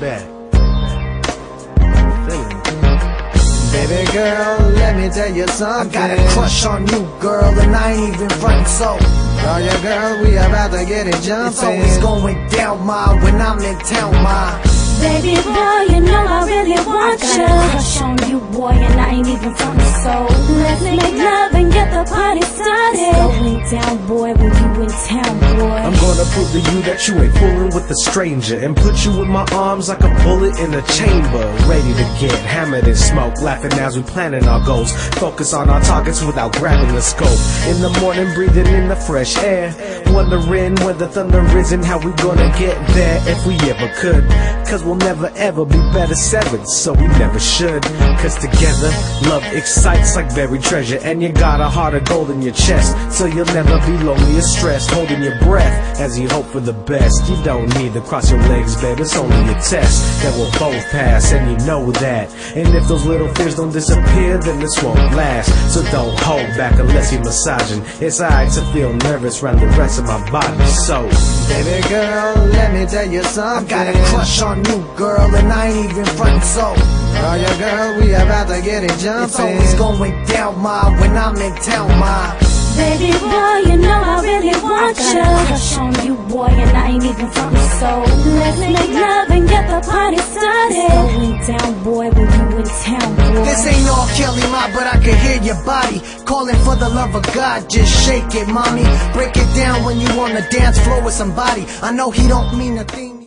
Baby girl, let me tell you something. I got a crush on you, girl, and I ain't even front so. Oh yeah, girl, we about to get it jumping. It's always going down, ma, when I'm in town, ma. Baby girl, you know I really want you. I got a crush on you, boy, and I ain't even from so. Let's make love and get the party started. Down, boy, when you in town, boy. I'm gonna prove to you that you ain't fooling with a stranger and put you in my arms like a bullet in a chamber. Ready to get hammered and smoke, laughing as we planning our goals. Focus on our targets without grabbing the scope. In the morning, breathing in the fresh air. Wondering where the thunder is and how we gonna get there if we ever could. Cause we'll never ever be better severed, so we never should. Cause together, love excites like buried treasure. And you got a heart of gold in your chest, so you'll never be lonely or stressed. Holding your breath as you hope for the best. You don't need to cross your legs, babe, it's only a test that we'll both pass, and you know that. And if those little fears don't disappear, then this won't last. So don't hold back unless you're massaging. It's alright to feel nervous around the rest of my body, so. Baby girl, let me tell you something. I got a crush on you, girl, and I ain't even frontin' so Oh yeah, girl, we about to get it jumping. It's always going down, ma, when I'm in town, ma Baby boy, you know I really want you. I got a crush on you, boy, and I ain't even from the soul. Let's make love and get the party started. It's going down, boy, when you in town, boy. This ain't all Kelly, ma, but I can hear your body calling for the love of God. Just shake it, mommy. Break it down when you on the dance floor with somebody. I know he don't mean a thing.